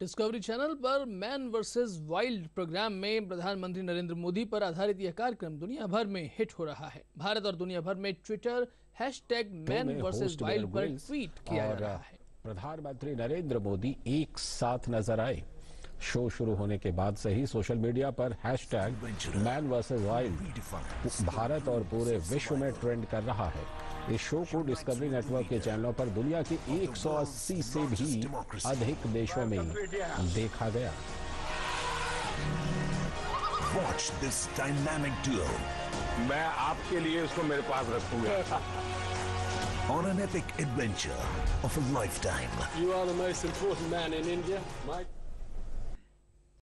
Discovery channel पर man versus wild programme में प्रधानमंत्री नरेंद्र मोदी पर आधारित यह कार्यक्रम दुनिया भर में हिट हो रहा है। भारत और दुनिया भर में Twitter hashtag man versus wild पर ट्वीट किया जा रहा है। प्रधानमंत्री नरेंद्र मोदी एक साथ नज़र आए। शो शुरू होने के बाद से ही सोशल मीडिया पर hashtag man versus wild Bharat और पूरे विश्व में ट्रेंड कर रहा है। इस शो को डिस्कवरी नेटवर्क के चैनलों पर दुनिया के 180 से भी अधिक देशों में देखा गया वॉच दिस डायनामिक ड्यूल मैं आपके लिए इसको मेरे पास रखूँगा On an epic adventure of a lifetime. You are the most important man in India. My...